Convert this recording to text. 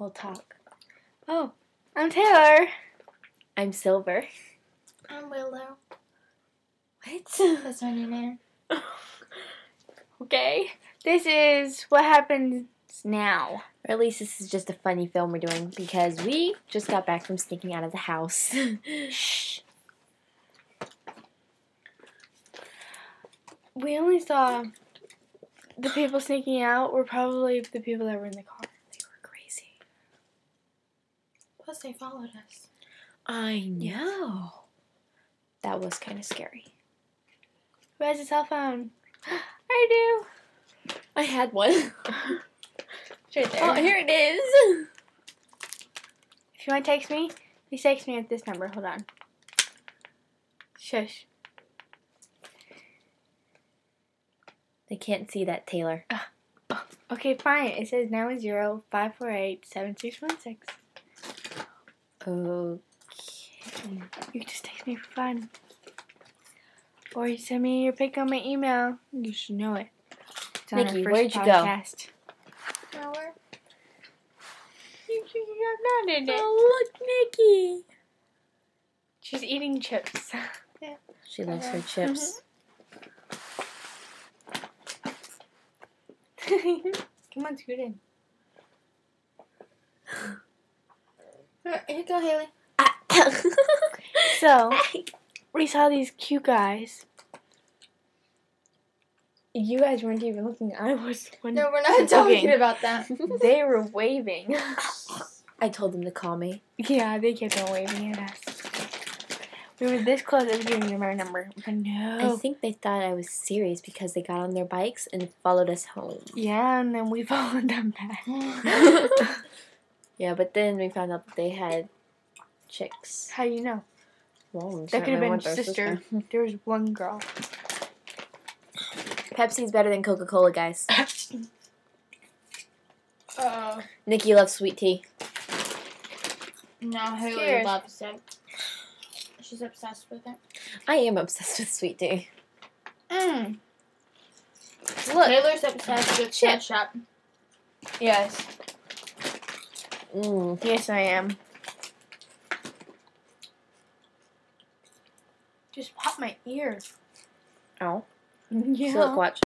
We'll talk. Oh, I'm Taylor. I'm Silver. I'm Willow. What? That's my new name. Okay. This is what happens now. Or at least this is just a funny film we're doing because we just got back from sneaking out of the house. Shh. We only saw the people sneaking out were probably the people that were in the car. They. Plus, they followed us. I know. That was kind of scary. Who has a cell phone? I do. I had one. Right there. Oh, here it is. If you want to text me, please text me at this number. Hold on. Shush. They can't see that, Taylor. Ah, okay, fine. It says 910 548 7616. Okay. You just text me for fun. Or you send me your pic on my email. You should know it. It's on our Nikki, first where'd you go? podcast. Nowhere. You, you, you're not in it. Oh, look, Nikki. She's eating chips. yeah. She loves her Okay. chips. Mm-hmm. Come on, scoot in. Here you go, Haley. So, we saw these cute guys. You guys weren't even looking. I was. No, we're not talking about that. They were waving. I told them to call me. Yeah, they kept on waving at us. We were this close of giving them our number, but no. I think they thought I was serious because they got on their bikes and followed us home. Yeah, and then we followed them back. yeah, but then we found out that they had chicks. How do you know? Well, That could have been sister. There was one girl. Pepsi's better than Coca Cola, guys. Uh, Nikki loves sweet tea. no, Haley Cheers. loves it. She's obsessed with it. I am obsessed with sweet tea. Mm. Look. Taylor's obsessed with Chip. ketchup. Yes. Mm. Yes, I am. Just pop my ear. Ow. Yeah. So look, watch.